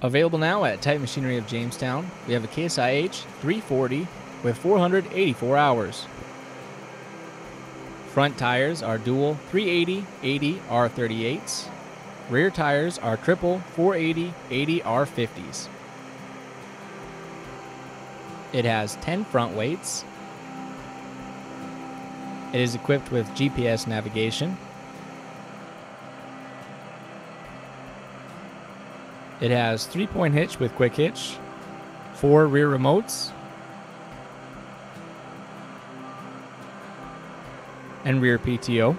Available now at Titan Machinery of Jamestown, we have a Case IH 340 with 484 hours. Front tires are dual 380 80 R38s. Rear tires are triple 480 80 R50s. It has 10 front weights. It is equipped with GPS navigation. It has three point hitch with quick hitch, four rear remotes, and rear PTO.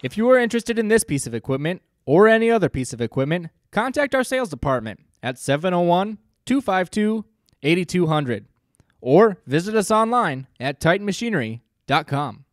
If you are interested in this piece of equipment or any other piece of equipment, contact our sales department at 701 252 8200 or visit us online at titanmachinery.com.